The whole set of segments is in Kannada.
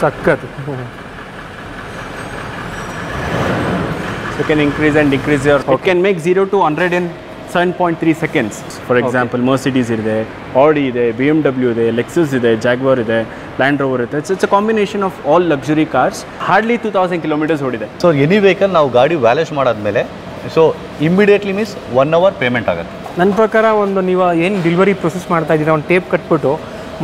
ಸಖತ್. So you can increase and decrease your. It can make 0 to 100 in 7.3 seconds for example Mercedes ಇದೆ ಆಡಿ ಇದೆ ಬಿ ಎಂ ಡಬ್ಲ್ಯೂ ಇದೆ ಲೆಕ್ಸಸ್ ಇದೆ ಜಾಗ್ವಾರ್ ಇದೆ ಲ್ಯಾಂಡ್ ರೋವರ್ ಇದೆ it's it's a combination of all luxury cars hardly two thousand kilometres ಓಡಿದೆ ಸೊ ಎನಿ ವೆಹಿಕಲ್ ನಾವು ಗಾಡಿ ವ್ಯಾಲೇಜ್ ಮಾಡಾದ್ಮೇಲೆ so immediately means one hour payment ಆಗುತ್ತೆ. ನನ್ನ ಪ್ರಕಾರ ಒಂದು ನೀವು ಏನು ಡೆಲಿವರಿ ಪ್ರೊಸೆಸ್ ಮಾಡ್ತಾ ಇದ್ದೀರಾ ಒಂದು ಟೇಪ್ ಕಟ್ಬಿಟ್ಟು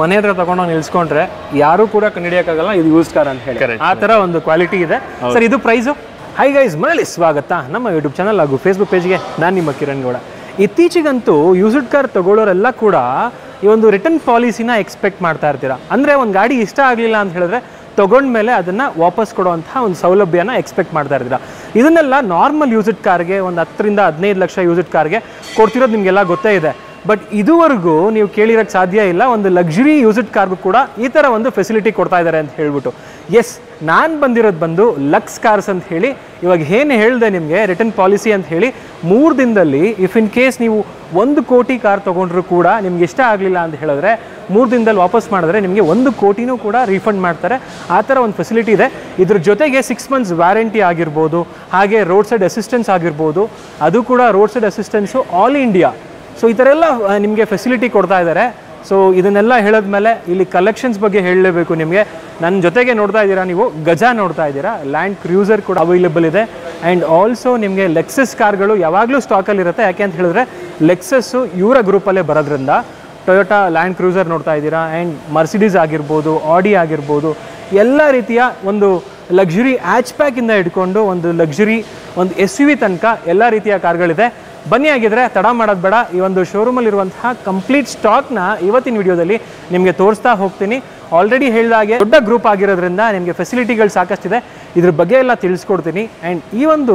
ಮನೆ ಹತ್ರ ತಗೊಂಡೋಗಿ ನಿಲ್ಸ್ಕೊಂಡ್ರೆ ಯಾರು ಕೂಡ ಕಂಡಿಡಿಯಕ್ಕಾಗಲ್ಲ ಇದು ಯೂಸ್ ಕಾರ್ ಅಂತ ಹೇಳಿ. ಆ ತರ ಒಂದು ಕ್ವಾಲಿಟಿ ಇದೆ. ಸರ್ ಇದು ಪ್ರೈಸು ಹೈ ಗೈಸ್ ಮರಳಿ ಸ್ವಾಗತ. ನಮ್ಮ ಯೂಟ್ಯೂಬ್ ಚಾನಲ್ ಹಾಗೂ ಫೇಸ್ಬುಕ್ ಪೇಜ್ಗೆ ನಾನು ನಿಮ್ಮ ಕಿರಣ್ ಗೌಡ. ಇತ್ತೀಚೆಗಂತೂ ಯೂಸ್ಡ್ ಕಾರ್ ತಗೊಳ್ಳೋರೆಲ್ಲ ಕೂಡ ಈ ಒಂದು ರಿಟರ್ನ್ ಪಾಲಿಸಿನ ಎಕ್ಸ್ಪೆಕ್ಟ್ ಮಾಡ್ತಾ ಇರ್ತೀರಾ? ಅಂದರೆ ಒಂದು ಗಾಡಿ ಇಷ್ಟ ಆಗಲಿಲ್ಲ ಅಂತ ಹೇಳಿದ್ರೆ ತಗೊಂಡ್ಮೇಲೆ ಅದನ್ನು ವಾಪಸ್ ಕೊಡುವಂತಹ ಒಂದು ಸೌಲಭ್ಯನ ಎಕ್ಸ್ಪೆಕ್ಟ್ ಮಾಡ್ತಾ ಇರ್ತೀರಾ? ಇದನ್ನೆಲ್ಲ ನಾರ್ಮಲ್ ಯೂಸಿಡ್ ಕಾರ್ಗೆ ಒಂದು ಹತ್ತರಿಂದ ಹದಿನೈದು ಲಕ್ಷ ಯೂಸ್ಡ್ ಕಾರ್ಗೆ ಕೊಡ್ತಿರೋದು ನಿಮಗೆಲ್ಲ ಗೊತ್ತೇ ಇದೆ. ಬಟ್ ಇದುವರೆಗೂ ನೀವು ಕೇಳಿರೋಕ್ಕೆ ಸಾಧ್ಯ ಇಲ್ಲ. ಒಂದು ಲಕ್ಸುರಿ ಯೂಸ್ಡ್ ಕಾರ್ಗೂ ಕೂಡ ಈ ಥರ ಒಂದು ಫೆಸಿಲಿಟಿ ಕೊಡ್ತಾ ಇದ್ದಾರೆ ಅಂತ ಹೇಳ್ಬಿಟ್ಟು. ಎಸ್ ನಾನು ಬಂದಿರೋದು ಬಂದು ಲಕ್ಸ್ ಕಾರ್ಸ್ ಅಂತ ಹೇಳಿ, ಇವಾಗ ಏನು ಹೇಳಿದೆ ನಿಮಗೆ ರಿಟರ್ನ್ ಪಾಲಿಸಿ ಅಂತ ಹೇಳಿ, ಮೂರು ದಿನದಲ್ಲಿ ಇಫ್ ಇನ್ ಕೇಸ್ ನೀವು ಒಂದು ಕೋಟಿ ಕಾರ್ ತೊಗೊಂಡ್ರು ಕೂಡ ನಿಮ್ಗೆ ಇಷ್ಟ ಆಗಲಿಲ್ಲ ಅಂತ ಹೇಳಿದ್ರೆ, ಮೂರು ದಿನದಲ್ಲಿ ವಾಪಸ್ ಮಾಡಿದ್ರೆ ನಿಮಗೆ ಒಂದು ಕೋಟಿನೂ ಕೂಡ ರೀಫಂಡ್ ಮಾಡ್ತಾರೆ. ಆ ಥರ ಒಂದು ಫೆಸಿಲಿಟಿ ಇದೆ. ಇದ್ರ ಜೊತೆಗೆ ಸಿಕ್ಸ್ ಮಂತ್ಸ್ ವ್ಯಾರಂಟಿ ಆಗಿರ್ಬೋದು, ಹಾಗೆ ರೋಡ್ ಸೈಡ್ ಅಸಿಸ್ಟೆನ್ಸ್ ಆಗಿರ್ಬೋದು, ಅದು ಕೂಡ road side assistance all India so ಈ ಥರ ಎಲ್ಲ ನಿಮಗೆ ಫೆಸಿಲಿಟಿ ಕೊಡ್ತಾ ಇದ್ದಾರೆ ಸೊ ಇದನ್ನೆಲ್ಲ ಹೇಳಿದ್ಮೇಲೆ ಇಲ್ಲಿ ಕಲೆಕ್ಷನ್ಸ್ ಬಗ್ಗೆ ಹೇಳಲೇಬೇಕು ನಿಮಗೆ. ನನ್ನ ಜೊತೆಗೆ ನೋಡ್ತಾ ಇದ್ದೀರಾ ನೀವು, ಗಜ ನೋಡ್ತಾ ಇದ್ದೀರಾ. ಲ್ಯಾಂಡ್ ಕ್ರೂಸರ್ ಕೂಡ ಅವೈಲೇಬಲ್ ಇದೆ. ಆ್ಯಂಡ್ ಆಲ್ಸೋ ನಿಮಗೆ ಲೆಕ್ಸಸ್ ಕಾರ್ಗಳು ಯಾವಾಗಲೂ ಸ್ಟಾಕಲ್ಲಿರುತ್ತೆ ಯಾಕೆ ಅಂತ ಹೇಳಿದ್ರೆ ಲೆಕ್ಸಸ್ಸು ಇವರ ಗ್ರೂಪಲ್ಲೇ ಬರೋದ್ರಿಂದ ಟೊಯೋಟಾ ಲ್ಯಾಂಡ್ ಕ್ರೂಸರ್ ನೋಡ್ತಾ ಇದ್ದೀರಾ. ಆ್ಯಂಡ್ ಮರ್ಸಿಡೀಸ್ ಆಗಿರ್ಬೋದು ಆಡಿ ಆಗಿರ್ಬೋದು, ಎಲ್ಲ ರೀತಿಯ ಒಂದು ಲಕ್ಸುರಿ ಆ್ಯಚ್ ಪ್ಯಾಕಿಂದ ಹಿಡ್ಕೊಂಡು ಒಂದು ಲಕ್ಸುರಿ ಒಂದು ಎಸ್ ಯು ವಿ ತನಕ ಎಲ್ಲ ರೀತಿಯ ಕಾರ್ಗಳಿದೆ. ಬನ್ನಿ ಆಗಿದ್ರೆ ತಡ ಮಾಡೋದು ಬೇಡ. ಈ ಒಂದು ಶೋರೂಮಲ್ಲಿರುವಂತಹ ಕಂಪ್ಲೀಟ್ ಸ್ಟಾಕ್ನ ಇವತ್ತಿನ ವಿಡಿಯೋದಲ್ಲಿ ನಿಮಗೆ ತೋರಿಸ್ತಾ ಹೋಗ್ತೀನಿ. ಆಲ್ರೆಡಿ ಹೇಳಿದಾಗೆ ದೊಡ್ಡ ಗ್ರೂಪ್ ಆಗಿರೋದ್ರಿಂದ ನಿಮಗೆ ಫೆಸಿಲಿಟಿಗಳು ಸಾಕಷ್ಟಿದೆ. ಇದ್ರ ಬಗ್ಗೆ ಎಲ್ಲ ತಿಳಿಸ್ಕೊಡ್ತೀನಿ. ಆ್ಯಂಡ್ ಈ ಒಂದು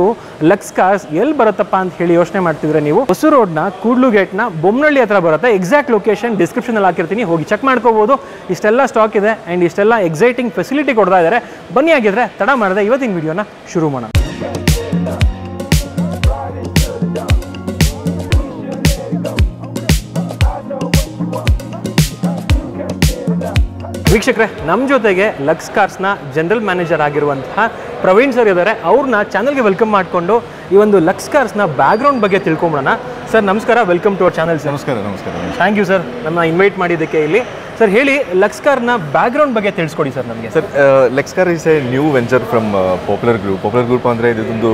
ಲಕ್ಸ್ ಕಾರ್ಸ್ ಎಲ್ಲಿ ಬರುತ್ತಪ್ಪ ಅಂತ ಹೇಳಿ ಯೋಚನೆ ಮಾಡ್ತಿದ್ರೆ ನೀವು ಹೊಸ ರೋಡ್ನ ಕೂಡ್ಲು ಗೇಟ್ನ ಬೊಮ್ಮನಳ್ಳಿ ಹತ್ರ ಬರುತ್ತೆ. ಎಕ್ಸಾಕ್ಟ್ ಲೊಕೇಶನ್ ಡಿಸ್ಕ್ರಿಪ್ಷನಲ್ಲಿ ಹಾಕಿರ್ತೀನಿ. ಹೋಗಿ ಚೆಕ್ ಮಾಡ್ಕೋಬೋದು. ಇಷ್ಟೆಲ್ಲ ಸ್ಟಾಕ್ ಇದೆ ಆ್ಯಂಡ್ ಇಷ್ಟೆಲ್ಲ ಎಕ್ಸೈಟಿಂಗ್ ಫೆಸಿಲಿಟಿ ಕೊಡ್ತಾ ಇದ್ದಾರೆ. ಬನ್ನಿ ಆಗಿದ್ರೆ ತಡ ಮಾಡದೆ ಇವತ್ತಿನ ವಿಡಿಯೋನ ಶುರು ಮಾಡೋಣ. ವೀಕ್ಷಕರೇ ನಮ್ಮ ಜೊತೆಗೆ ಲಕ್ಸ್ ಕಾರ್ಸ್ನ ಜನರಲ್ ಮ್ಯಾನೇಜರ್ ಆಗಿರುವಂತಹ ಪ್ರವೀಣ್ ಸರ್ ಇದ್ದಾರೆ ಅವ್ರನ್ನ ಚಾನಲ್ಗೆ ವೆಲ್ಕಮ್ ಮಾಡಿಕೊಂಡು ಈ ಒಂದು ಲಕ್ಸ್ ಕಾರ್ಸ್ನ ಬ್ಯಾಕ್ಗ್ರೌಂಡ್ ಬಗ್ಗೆ ತಿಳ್ಕೊಂಬಿಡೋಣ. ಸರ್ ನಮಸ್ಕಾರ. Welcome to our channel sir ನಮಸ್ಕಾರ ನಮಸ್ಕಾರ. ಥ್ಯಾಂಕ್ ಯು ಸರ್ ನಮ್ಮ ಇನ್ವೈಟ್ ಮಾಡಿದ್ದಕ್ಕೆ ಇಲ್ಲಿ. ಸರ್ ಹೇಳಿ ಲಕ್ಸ್ಕಾರ್ನ ಬ್ಯಾಕ್ ಬ್ಯಾಕ್ಗ್ರೌಂಡ್ ಬಗ್ಗೆ ತಿಳಿಸ್ಕೊಡಿ ಸರ್ ನಮಗೆ. Sir lux car is a new venture from popular group popular group ಅಂದರೆ ಇದೊಂದು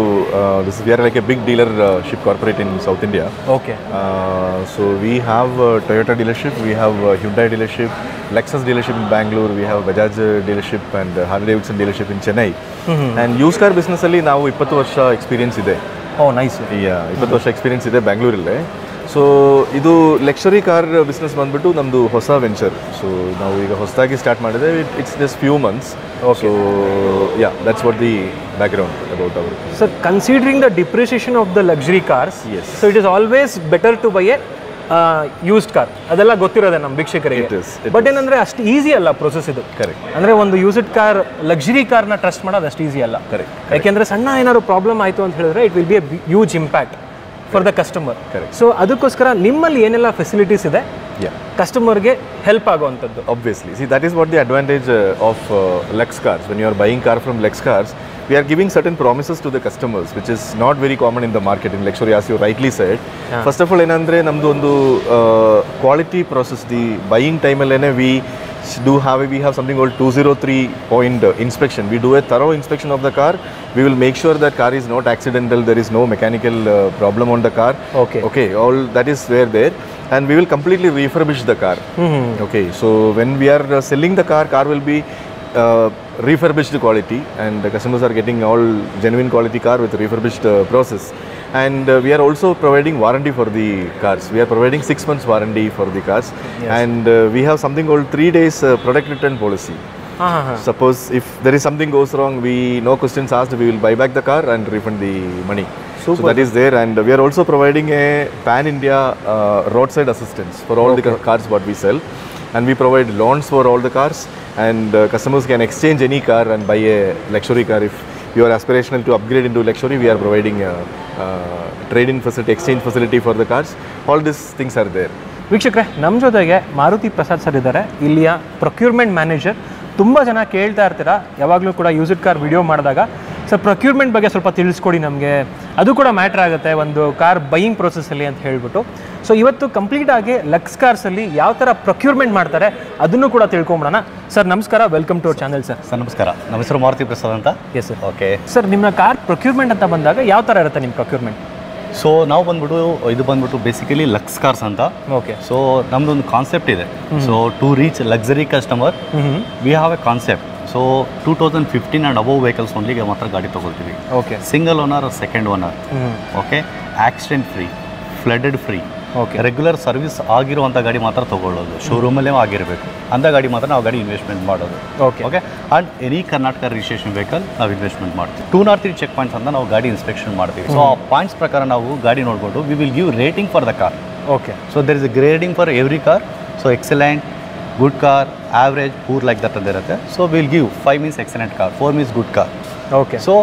this we are like a big dealer corporate in South India okay so we have Toyota dealership we have Hyundai dealership Lexus dealership in Bangalore we have Bajaj dealership and Harley Davidson dealership in Chennai and use car ಬಿಸ್ನೆಸ್ಸಲ್ಲಿ ನಾವು ಇಪ್ಪತ್ತು ವರ್ಷ ಎಕ್ಸ್ಪೀರಿಯನ್ಸ್ ಇದೆ. ಓ ನೈಸ್ ಯಾ ಇಪ್ಪತ್ತು ವರ್ಷ ಎಕ್ಸ್ಪೀರಿಯನ್ಸ್ ಇದೆ ಬ್ಯಾಂಗ್ಳೂರಲ್ಲೇ ಸೊ ಇದು ಲಕ್ಷರಿ ಕಾರ್ ಬಿಸ್ನೆಸ್ ಬಂದ್ಬಿಟ್ಟು ನಮ್ಮದು ಹೊಸ ವೆಂಚರ್ ಸೊ ನಾವು ಈಗ ಹೊಸದಾಗಿ ಸ್ಟಾರ್ಟ್ ಮಾಡಿದೆ. It's just few months so yeah that's what the background about our sir considering the depreciation of the luxury cars yes so it is always better to buy a used car ಅದೆಲ್ಲ ಗೊತ್ತಿರೋದೆ ನಮ್ಮ ಭಿಕ್ಷಕರಿಗೆ ಬಟ್ ಏನಂದ್ರೆ ಅಷ್ಟು ಈಸಿ ಅಲ್ಲ ಪ್ರೊಸೆಸ್ ಇದು. ಕರೆಕ್ಟ್ ಅಂದ್ರೆ ಒಂದು ಯೂಸ್ಡ್ ಕಾರ್ ಲಕ್ಸುರಿ ಕಾರ್ನ ಟ್ರಸ್ಟ್ ಮಾಡೋದು ಅಷ್ಟು ಈಸಿ ಅಲ್ಲ. ಕರೆಕ್ಟ್ ಯಾಕೆಂದ್ರೆ ಸಣ್ಣ ಏನಾದ್ರು ಪ್ರಾಬ್ಲಮ್ ಆಯಿತು ಅಂತ ಹೇಳಿದ್ರೆ it will be a huge impact for the customer. So ಅದಕ್ಕೋಸ್ಕರ ನಿಮ್ಮಲ್ಲಿ ಏನೆಲ್ಲ ಫೆಸಿಲಿಟೀಸ್ ಇದೆ ಯಾ ಕಸ್ಟಮರ್ಗೆ ಹೆಲ್ಪ್ ಆಗುವಂಥದ್ದು. Obviously see that is what the advantage of Lux cars when you are buying car from Lux cars we are giving certain promises to the customers, which is not very common in the market in luxury, as you rightly said. First of all, ಏನಂದ್ರೆ ನಮ್ದು ಒಂದು ಕ್ವಾಲಿಟಿ process, the buying ಟೈಮಲ್ಲೇ we do have we have something called 203 point uh, inspection. We do a thorough inspection of the car. We will make sure that car is not accidental. There is no mechanical uh, problem on the car. Okay. Okay. All that is where there, and we will completely refurbish the car. Okay, so when we are uh, selling the car, car will be uh, refurbished quality and the customers are getting all genuine quality car with refurbished uh, process and uh, we are also providing warranty for the cars we are providing six months warranty for the cars yes. and uh, we have something called three days uh, product return policy -huh. Suppose if there is something goes wrong, we no questions asked, we will buy back the car and refund the money. Super. So that is there, and we are also providing a pan India uh, roadside assistance for all okay. the cars what we sell. And we provide loans for all the cars, and uh, customers can exchange any car and buy a luxury car if you are aspirational to upgrade into luxury. We are providing a, a trade-in facility, exchange facility for the cars. All these things are there. ವೀಕ್ಷಕರೇ ನಮ್ಮ ಜೊತೆಗೆ ಮಾರುತಿ ಪ್ರಸಾದ್ ಸರ್ ಇದ್ದಾರೆ ಇಲ್ಲಿಯ ಪ್ರೊಕ್ಯೂರ್ಮೆಂಟ್ ಮ್ಯಾನೇಜರ್ ತುಂಬ ಜನ ಕೇಳ್ತಾ ಇರ್ತೀರಾ ಯಾವಾಗಲೂ ಕೂಡ ಯೂಸಿಟ್ ಕಾರ್ ವಿಡಿಯೋ ಮಾಡಿದಾಗ ಸೊ ಪ್ರೊಕ್ಯೂರ್ಮೆಂಟ್ ಬಗ್ಗೆ ಸ್ವಲ್ಪ ತಿಳಿಸ್ಕೊಡಿ ನಮಗೆ. ಅದು ಕೂಡ ಮ್ಯಾಟ್ರ್ ಆಗುತ್ತೆ ಒಂದು ಕಾರ್ ಬೈಯಿಂಗ್ ಪ್ರೊಸೆಸ್ಸಲ್ಲಿ ಅಂತ ಹೇಳ್ಬಿಟ್ಟು. ಸೊ ಇವತ್ತು ಕಂಪ್ಲೀಟ್ ಆಗಿ ಲಕ್ಸ್ ಕಾರ್ಸಲ್ಲಿ ಯಾವ ಥರ ಪ್ರೊಕ್ಯೂರ್ಮೆಂಟ್ ಮಾಡ್ತಾರೆ ಅದನ್ನು ಕೂಡ ತಿಳ್ಕೊಂಬಿಡೋಣ. ಸರ್ ನಮಸ್ಕಾರ. Welcome to our channel sir sir ನಮಸ್ಕಾರ. ನಮ್ಮ ಹೆಸರು ಮಾರುತಿ ಪ್ರಸಾದ್ ಅಂತ. ಎಸ್ ಸರ್ ಓಕೆ ಸರ್ ನಿಮ್ಮ ಕಾರ್ ಪ್ರೊಕ್ಯೂರ್ಮೆಂಟ್ ಅಂತ ಬಂದಾಗ ಯಾವ ಥರ ಇರುತ್ತೆ ನಿಮ್ಮ ಪ್ರೊಕ್ಯೂರ್ಮೆಂಟ್ ಸೊ ನಾವು ಬಂದ್ಬಿಟ್ಟು ಇದು ಬಂದ್ಬಿಟ್ಟು ಬೇಸಿಕಲಿ ಲಕ್ಸ್ ಕಾರ್ಸ್ ಅಂತ. ಓಕೆ ಸೊ ನಮ್ದೊಂದು ಕಾನ್ಸೆಪ್ಟ್ ಇದೆ. So to reach luxury customer we have a concept so two thousand fifteen and above vehicles ಓನ್ಲಿಗೆ ಮಾತ್ರ ಗಾಡಿ ತೊಗೊಳ್ತೀವಿ okay single owner second owner okay accident free flooded free okay regular service ಆಗಿರುವಂಥ ಗಾಡಿ ಮಾತ್ರ ತೊಗೊಳ್ಳೋದು. ಶೋರೂಮಲ್ಲೇ ಆಗಿರಬೇಕು. ಅಂಥ ಗಾಡಿ ಮಾತ್ರ ನಾವು ಗಾಡಿ ಇನ್ವೆಸ್ಟ್ಮೆಂಟ್ ಮಾಡೋದು. Okay okay and any Karnataka registration vehicle ನಾವು ಇನ್ವೆಸ್ಟ್ಮೆಂಟ್ ಮಾಡ್ತೀವಿ. Two naught three check points ಅಂತ ನಾವು ಗಾಡಿ ಇನ್ಸ್ಪೆಕ್ಷನ್ ಮಾಡ್ತೀವಿ. ಸೊ ಆ ಪಾಯಿಂಟ್ಸ್ ಪ್ರಕಾರ ನಾವು ಗಾಡಿ ನೋಡ್ಕೊಂಡು we will give rating for the car okay so there is a grading for every car so excellent good car average poor like that ಅಂತ ಇರುತ್ತೆ. So will give five means excellent car four means good car okay so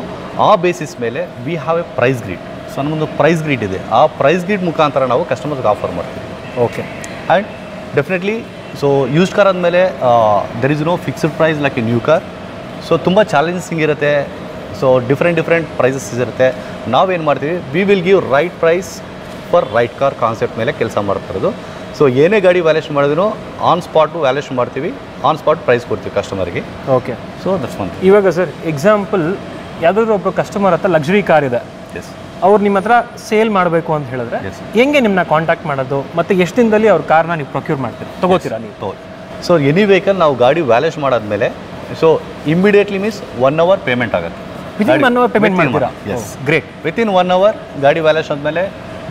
ಆ ಬೇಸಿಸ್ ಮೇಲೆ we have a price grid so ನಮ್ಮೊಂದು price grid ಇದೆ. ಆ ಪ್ರೈಸ್ ಗ್ರೀಡ್ ಮುಖಾಂತರ ನಾವು ಕಸ್ಟಮರ್ಸ್ಗೆ ಆಫರ್ ಮಾಡ್ತೀವಿ. Okay and definitely so use car ಅಂದಮೇಲೆ there is no fixed price like a new car so ತುಂಬ ಚಾಲೆಂಜಿಂಗ್ ಇರುತ್ತೆ. ಸೊ ಡಿಫ್ರೆಂಟ್ ಡಿಫ್ರೆಂಟ್ ಪ್ರೈಸಸ್ ಇರುತ್ತೆ. ನಾವೇನು ಮಾಡ್ತೀವಿ? We will give right price for right car concept ಮೇಲೆ ಕೆಲಸ ಮಾಡ್ತಿರೋದು ಸೊ ಏನೇ ಗಾಡಿ ವ್ಯಾಲ್ಯೂಷನ್ ಮಾಡಿದ್ರು ಆನ್ ಸ್ಪಾಟು ವ್ಯಾಲ್ಯೂಷನ್ ಮಾಡ್ತೀವಿ. ಆನ್ ಸ್ಪಾಟ್ ಪ್ರೈಸ್ ಕೊಡ್ತೀವಿ ಕಸ್ಟಮರ್ಗೆ ಓಕೆ ಸೊ ದಟ್ಸ್ ಒನ್ ಇವಾಗ ಸರ್ ಎಕ್ಸಾಂಪಲ್ ಯಾವುದಾದ್ರೂ ಒಬ್ಬರು ಕಸ್ಟಮರ್ ಹತ್ರ ಲಕ್ಸುರಿ ಕಾರ್ ಇದೆ. ಎಸ್ ಅವ್ರು ನಿಮ್ಮ ಹತ್ರ ಸೇಲ್ ಮಾಡಬೇಕು ಅಂತ ಹೇಳಿದ್ರೆ. ಹೆಂಗೆ ನಿಮ್ಮನ್ನ ಕಾಂಟ್ಯಾಕ್ಟ್ ಮಾಡೋದು? ಮತ್ತೆ ಎಷ್ಟು ದಿನದಲ್ಲಿ ಅವ್ರ ಕಾರ್ನ ನೀವು ಪ್ರೊಕ್ಯೂರ್ ಮಾಡ್ತೀರಿ? ತಗೋತೀರಾ ನೀವು? ಸೊ ಎನಿ ವೆಹಿಕಲ್ ನಾವು ಗಾಡಿ ವ್ಯಾಲ್ಯೂಷನ್ ಮಾಡಾದ್ಮೇಲೆ so immediately means one hour payment ಆಗುತ್ತೆ. ವಿತಿನ್ ಒನ್ ಅವರ್ ಪೇಮೆಂಟ್ ಮಾಡ್ತೀರಾ? Yes great within one hour ಗಾಡಿ ವ್ಯಾಲ್ಯೂಷನ್ ಆದಮೇಲೆ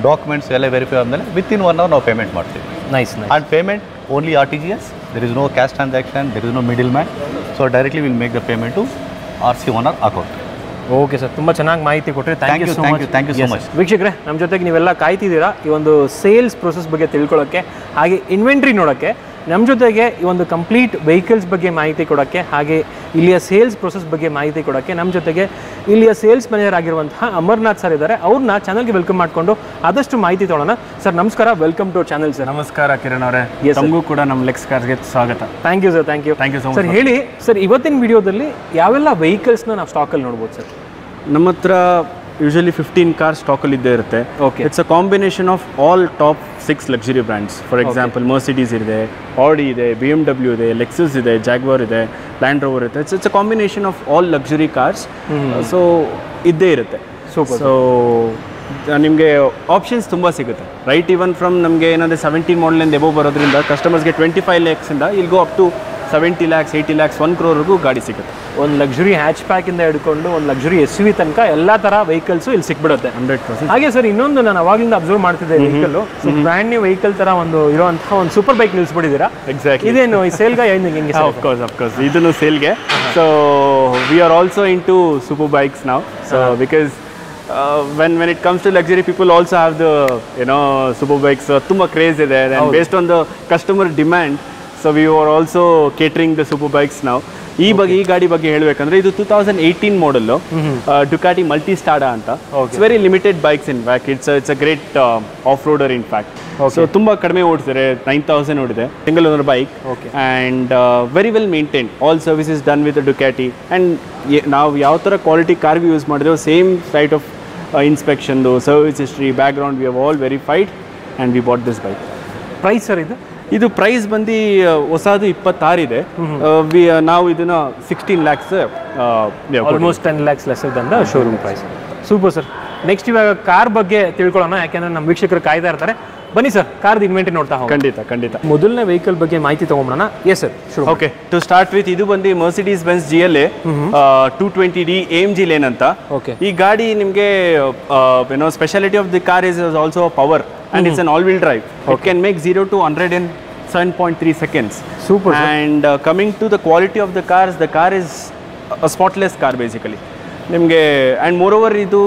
ಡಾಕ್ಯುಮೆಂಟ್ಸ್ ಎಲ್ಲ ವೆರಿಫೈ ಆದಮೇಲೆ ವಿತ್ ಇನ್ ಒನ್ ಅವರ್ ನಾವು ಪೇಮೆಂಟ್ ಮಾಡ್ತೀವಿ. Nice and payment only R T G S there is no cash transaction there is no middle man so directly will make the payment to R C owner account okay sir ತುಂಬ ಚೆನ್ನಾಗಿ ಮಾಹಿತಿ ಕೊಟ್ಟರೆ thank you so much thank you you much. ವೀಕ್ಷಕರೇ ನಮ್ಮ ಜೊತೆಗೆ ನೀವೆಲ್ಲ ಕಾಯ್ತಿದ್ದೀರಾ? ಈ ಒಂದು ಸೇಲ್ಸ್ ಪ್ರೊಸೆಸ್ ಬಗ್ಗೆ ತಿಳ್ಕೊಳ್ಳೋಕ್ಕೆ ಹಾಗೆ ಇನ್ವೆಂಟ್ರಿ ನೋಡೋಕ್ಕೆ ನಮ್ಮ ಜೊತೆಗೆ ಈ ಒಂದು ಕಂಪ್ಲೀಟ್ ವೆಹಿಕಲ್ಸ್ ಬಗ್ಗೆ ಮಾಹಿತಿ ಕೊಡೋಕ್ಕೆ ಹಾಗೆ ಇಲ್ಲಿಯ ಸೇಲ್ಸ್ ಪ್ರೊಸೆಸ್ ಬಗ್ಗೆ ಮಾಹಿತಿ ಕೊಡೋಕ್ಕೆ ನಮ್ಮ ಜೊತೆಗೆ ಇಲ್ಲಿಯ ಸೇಲ್ಸ್ ಮ್ಯಾನೇಜರ್ ಆಗಿರುವಂತಹ ಅಮರ್ನಾಥ್ ಸರ್ ಇದ್ದಾರೆ. ಅವ್ರನ್ನ ಚಾನಲ್ಗೆ ವೆಲ್ಕಮ್ ಮಾಡಿಕೊಂಡು ಆದಷ್ಟು ಮಾಹಿತಿ ತೊಗೊಳ್ಳೋಣ ಸರ್ ನಮಸ್ಕಾರ. ವೆಲ್ಕಮ್ ಟು ಚಾನಲ್ ಸರ್ ನಮಸ್ಕಾರ ಕಿರಣ್ ಅವರೇ. ತಮಗೂ ಕೂಡ ನಮ್ಮ ಲೆಕ್ಸ್ ಕಾರ್ಸ್ಗೆ ಸ್ವಾಗತ. Thank you sir thank you thank you sir ಹೇಳಿ ಸರ್ ಇವತ್ತಿನ ವಿಡಿಯೋದಲ್ಲಿ ಯಾವೆಲ್ಲ ವೆಹಿಕಲ್ಸ್ನ ನಾವು ಸ್ಟಾಕಲ್ಲಿ ನೋಡ್ಬೋದು ಸರ್ ನಮ್ಮ ಹತ್ರ ಯೂಶಲಿ ಫಿಫ್ಟೀನ್ ಕಾರ್ ಸ್ಟಾಕಲ್ಲಿ ಇದ್ದೇ ಇರುತ್ತೆ. Okay it's a combination of all top six luxury brands for example Mercedes ಇದೆ ಆಡಿ ಇದೆ ಬಿ ಎಂ ಡಬ್ಲ್ಯೂ ಇದೆ ಲೆಕ್ಸಸ್ ಇದೆ ಜಾಗ್ವಾರ್ ಇದೆ ಲ್ಯಾಂಡ್ ರೋವರ್ ಇದೆ. It's it's a combination of all luxury cars so ಇದ್ದೇ ಇರುತ್ತೆ. ಸೊ ಸೊ ನಿಮಗೆ ಆಪ್ಷನ್ಸ್ ತುಂಬ ಸಿಗುತ್ತೆ. ರೈಟ್ ಈವನ್ ಫ್ರಮ್ ನಮಗೆ ಏನಂದರೆ ಸೆವೆಂಟೀನ್ ಮಾಡಲಿಂದ ಎಬೋ ಬರೋದ್ರಿಂದ ಕಸ್ಟಮರ್ಸ್ಗೆ ಟ್ವೆಂಟಿ ಫೈವ್ ಲ್ಯಾಕ್ಸಿಂದ ಇಲ್ಗೋ up to seventy lakhs eighty lakhs one ಕ್ರೋರ್ವರೆಗೂ ಗಾಡಿ ಸಿಗುತ್ತೆ. ಒಂದು ಲಕ್ಸುರಿ ಹ್ಯಾಚ್ ಪ್ಯಾಕಿಂದ ಹಿಡ್ಕೊಂಡು ಒಂದು ಲಕ್ಸುರಿ ಎಸ್ ವಿ ತನಕ ಎಲ್ಲ ಥರ ವೆಹಿಕಲ್ಸು ಇಲ್ಲಿ ಸಿಕ್ಬಿಡುತ್ತೆ. Hundred percent. ಹಾಗೆ ಸರ್ ಇನ್ನೊಂದು ನಾನು ಅವಾಗಲಿಂದ ಅಬ್ಸರ್ವ್ ಮಾಡ್ತಿದ್ದೆ ವೆಹಿಕಲ್ ಬ್ರ್ಯಾಂಡ್ ನ್ಯೂ ವೆಹಿಕಲ್ ಥರ ಒಂದು ಇರುವಂತಹ ಒಂದು ಸೂಪರ್ ಬೈಕ್ ನಿಲ್ಸ್ಬಿಟ್ಟಿದ್ದೀರಾ? ಎಕ್ಸಾಕ್ಟ್ ಇದೇನು ಈ ಸೇಲ್ಗೆ ಏನು ಹೆಂಗೆ ಅಫ್ಕೋರ್ಸ್ ಅಫ್ಕೋರ್ಸ್ ಇದನ್ನು ಸೇಲ್ಗೆ so we are also into super bikes ನಾವು so because when when it comes to luxury people also have the ಏನೋ ಸೂಪರ್ ಬೈಕ್ಸ್ ತುಂಬ ಕ್ರೇಜ್ ಇದೆ. Based on the customer demand so we are also catering the super bikes ನಾವು ಈ ಬಗ್ಗೆ ಈ ಗಾಡಿ ಬಗ್ಗೆ ಹೇಳಬೇಕಂದ್ರೆ ಇದು two thousand eighteen model Ducati Multistrada ಅಂತ. It's very limited bikes in fact it's it's a great off roader in fact so ತುಂಬ ಕಡಿಮೆ ಓಡಿಸಿದ್ರೆ ನೈನ್ ತೌಸಂಡ್ ಓಡಿದೆ single owner bike. And very well maintain all services done with Ducati and ನಾವು ಯಾವ ಥರ ಕ್ವಾಲಿಟಿ ಕಾರ್ಗೆ ಯೂಸ್ ಮಾಡಿದ್ರೆ same type of ಇನ್ಸ್ಪೆಕ್ಷನ್ದು service history background we have all verified and we bought this bike price sir ಇದು? ಇದು ಪ್ರೈಸ್ ಬಂದು ಹೊಸದು ಇಪ್ಪತ್ತಾರಿದೆ. ನಾವು ಇದನ್ನ sixteen lakhs almost ten lakhs less than the showroom price super sir next ಇವಾಗ ಕಾರ್ ಬಗ್ಗೆ ತಿಳ್ಕೊಳ್ಳೋಣ ಯಾಕೆಂದ್ರೆ ನಮ್ಮ ವೀಕ್ಷಕರು ಕಾಯ್ತಾ ಇರ್ತಾರೆ. ಬನ್ನಿ ಸರ್ ಕಾರ್ದು ಇನ್ವೆಂಟ್ರಿ ನೋಡ್ತಾ ಖಂಡಿತ ಖಂಡಿತ. ಮೊದಲನೇ ವೆಹಿಕಲ್ ಬಗ್ಗೆ ಮಾಹಿತಿ ತಗೊಂಬೋಣ ಎಸ್ ಸರ್ ಶುರು ಓಕೆ ಟು ಸ್ಟಾರ್ಟ್ ವಿತ್ ಇದು ಬಂದು Mercedes Benz G L A two twenty D M G line ಅಂತ. ಓಕೆ ಈ ಗಾಡಿ ನಿಮಗೆ ಏನೋ speciality of the car is also power it's an all wheel drive it can make zero to hundred in seven point three seconds Super, sir. And coming to the quality of the cars the car is spotless car basically ನಿಮಗೆ ಆ್ಯಂಡ್ ಮೋರ್ ಓವರ್ ಇದು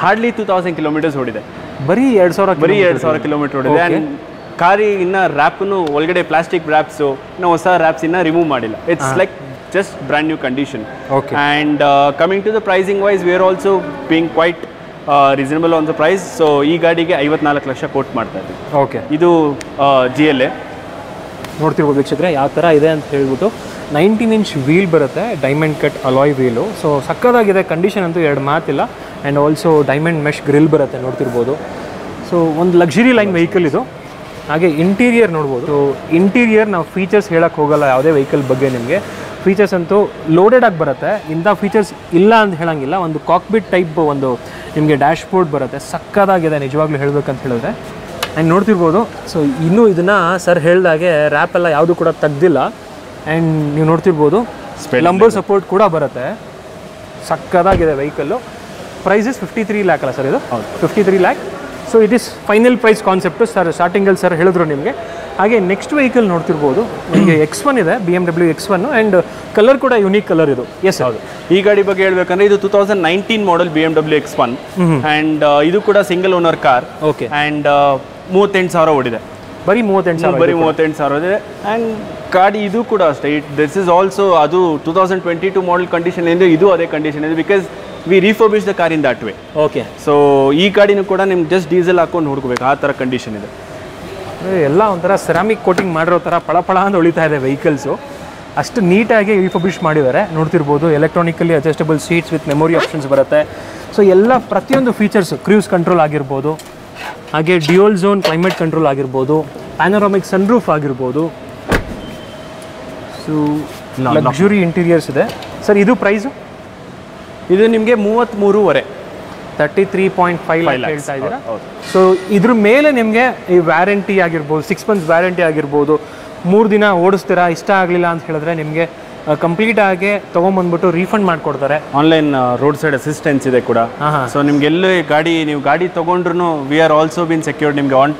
ಹಾರ್ಡ್ಲಿ ಟೂ ತೌಸಂಡ್ ಕಿಲೋಮೀಟರ್ಸ್ ಓಡಿದೆ. ಬರೀ ಎರಡು ಸಾವಿರ ಬರೀ ಎರಡು ಸಾವಿರ ಕಿಲೋಮೀಟರ್ ಓಡಿದೆ. ಆ್ಯಂಡ್ ಕಾರಿ ಇನ್ನ ರ್ಯಾಪ್ನು ಒಳಗಡೆ ಪ್ಲಾಸ್ಟಿಕ್ ರ್ಯಾಪ್ಸು ಇನ್ನು ಹೊಸ ರ್ಯಾಪ್ಸ್ ಇನ್ನ ರಿಮೂವ್ ಮಾಡಿಲ್ಲ. It's like just brand new condition okay and coming to the pricing wise we are also being quite reasonable on the price so ಈ ಗಾಡಿಗೆ ಐವತ್ನಾಲ್ಕು ಲಕ್ಷ ಕೋಟ್ ಮಾಡ್ತಾ ಇದ್ದೀವಿ ಓಕೆ ಇದು ಜಿ ಎಲ್ ಎ ನೋಡ್ತಿರ್ಬೋದು ವೀಕ್ಷಕರೆ ಯಾವ ಥರ ಇದೆ ಅಂತ ಹೇಳ್ಬಿಟ್ಟು ನೈನ್ಟೀನ್ ಇಂಚ್ ವೀಲ್ ಬರುತ್ತೆ diamond cut alloy wheel so ಸಕ್ಕದಾಗಿದೆ condition ಅಂತೂ ಎರಡು ಮಾತಿಲ್ಲ. And also diamond mesh grill ಬರುತ್ತೆ ನೋಡ್ತಿರ್ಬೋದು. ಸೊ ಒಂದು ಲಕ್ಸುರಿ ಲೈನ್ ವೆಹಿಕಲ್ ಇದು. ಹಾಗೆ ಇಂಟೀರಿಯರ್ ನೋಡ್ಬೋದು. ಸೊ ಇಂಟೀರಿಯರ್ ನಾವು ಫೀಚರ್ಸ್ ಹೇಳೋಕ್ಕೆ ಹೋಗಲ್ಲ ಯಾವುದೇ ವೆಹಿಕಲ್ ಬಗ್ಗೆ ನಿಮಗೆ. ಫೀಚರ್ಸ್ ಅಂತೂ ಲೋಡೆಡ್ ಆಗಿ ಬರುತ್ತೆ. ಇಂಥ ಫೀಚರ್ಸ್ ಇಲ್ಲ ಅಂತ ಹೇಳಂಗಿಲ್ಲ. ಒಂದು ಕಾಕ್ಬಿಟ್ ಟೈಪ್ ಒಂದು ನಿಮಗೆ ಡ್ಯಾಶ್ ಬೋರ್ಡ್ ಬರುತ್ತೆ. ಸಕ್ಕದಾಗಿದೆ ನಿಜವಾಗ್ಲೂ ಹೇಳಬೇಕಂತ ಹೇಳಿದ್ರೆ. ಆ್ಯಂಡ್ ನೋಡ್ತಿರ್ಬೋದು. ಸೊ ಇನ್ನೂ ಇದನ್ನು ಸರ್ ಹೇಳ್ದಾಗೆ ರ್ಯಾಪ್ ಎಲ್ಲ ಯಾವುದು ಕೂಡ ತೆಗ್ದಿಲ್ಲ. ಆ್ಯಂಡ್ ನೀವು ನೋಡ್ತಿರ್ಬೋದು ಲಂಬರ್ ಸಪೋರ್ಟ್ ಕೂಡ ಬರುತ್ತೆ. ಸಕ್ಕದಾಗಿದೆ vehicle price is fifty three lakh ಅಲ್ಲ ಸರ್ ಇದು? Fifty three lakh so it is final price concept sir ಸ್ಟಾರ್ಟಿಂಗಲ್ಲಿ ಸರ್ ಹೇಳಿದ್ರು ನಿಮಗೆ. ಹಾಗೆ ನೆಕ್ಸ್ಟ್ ವೆಹಿಕಲ್ ನೋಡ್ತಿರ್ಬೋದು. ನಿಮಗೆ ಎಕ್ಸ್ ಒನ್ ಇದೆ B M W X one and colour ಕೂಡ ಯುನೀಕ್ ಕಲರ್ ಇದು. ಎಸ್ ಹೌದು. ಈ ಗಾಡಿ ಬಗ್ಗೆ ಹೇಳ್ಬೇಕಂದ್ರೆ ಇದು two thousand nineteen model B M W X one and ಇದು ಕೂಡ single owner car okay and ಮೂವತ್ತೆಂಟು ಸಾವಿರ ಓಡಿದೆ. ಬರೀ ಮೂವತ್ತೆಂಟು ಸಾವಿರ ಬರೀ ಮೂವತ್ತೆಂಟು ಸಾವಿರ ಇದೆ ಆ್ಯಂಡ್ ಗಾಡಿ ಇದು ಕೂಡ ಅಷ್ಟೇ. ಇಟ್ ದಿಸ್ ಇಸ್ ಆಲ್ಸೋ ಅದು two thousand twenty two model condition ಇದೆ ಇದು ಅದೇ ಕಂಡೀಷನ್ ಇದೆ because we refurbish the car in that way okay so ಈ ಗಾಡಿನೂ ಕೂಡ ನಿಮ್ಗೆ ಜಸ್ಟ್ ಡೀಸೆಲ್ ಹಾಕೊಂಡು ಹುಡುಕ್ಬೇಕು. ಆ ಥರ ಕಂಡೀಷನ್ ಇದೆ. ಎಲ್ಲ ಒಂಥರ ಸೆರಾಮಿಕ್ ಕೋಟಿಂಗ್ ಮಾಡಿರೋ ಥರ ಪಳಪಳ ಅಂತ ಹೊಳಿತಾ ಇದೆ ವೆಹಿಕಲ್ಸು ಅಷ್ಟು ನೀಟಾಗಿ ರಿಫಬ್ಲಿಷ್ ಮಾಡಿದ್ದಾರೆ. ನೋಡ್ತಿರ್ಬೋದು electronically adjustable seats with memory options ಬರುತ್ತೆ. ಸೊ ಎಲ್ಲ ಪ್ರತಿಯೊಂದು ಫೀಚರ್ಸ್ ಕ್ರೂಸ್ ಕಂಟ್ರೋಲ್ ಆಗಿರ್ಬೋದು ಹಾಗೆ ಡ್ಯೂಯಲ್ ಝೋನ್ ಕ್ಲೈಮೇಟ್ ಕಂಟ್ರೋಲ್ ಆಗಿರ್ಬೋದು ಪ್ಯಾನೋರಾಮಿಕ್ ಸನ್ರೂಫ್ ಆಗಿರ್ಬೋದು. ಸೊ ಲಕ್ಸುರಿ ಇಂಟೀರಿಯರ್ಸ್ ಇದೆ. ಸರ್ ಇದು ಪ್ರೈಸು ಇದು ನಿಮಗೆ ಮೂವತ್ತ್ಮೂರುವರೆ thirty three point five lakh ಹೇಳ್ತಾ ಇದ್ದೀರಾ. ಸೊ ಇದ್ರ ಮೇಲೆ ನಿಮಗೆ ಈ ವ್ಯಾರಂಟಿ ಆಗಿರ್ಬೋದು ಸಿಕ್ಸ್ ಮಂತ್ಸ್ ವ್ಯಾರಂಟಿ ಆಗಿರ್ಬೋದು ಮೂರು ದಿನ ಓಡಿಸ್ತೀರಾ ಇಷ್ಟ ಆಗಲಿಲ್ಲ ಅಂತ ಹೇಳಿದ್ರೆ ನಿಮಗೆ ಕಂಪ್ಲೀಟ್ ಆಗಿ ತೊಗೊಂಬಂದ್ಬಿಟ್ಟು ರೀಫಂಡ್ ಮಾಡಿಕೊಡ್ತಾರೆ. ಆನ್ಲೈನ್ ರೋಡ್ ಸೈಡ್ ಅಸಿಸ್ಟೆನ್ಸ್ ಇದೆ ಕೂಡ. ಸೊ ನಿಮ್ಗೆ ಎಲ್ಲೇ ಗಾಡಿ ನೀವು ಗಾಡಿ ತೊಗೊಂಡ್ರು we are also been secured ನಿಮಗೆ on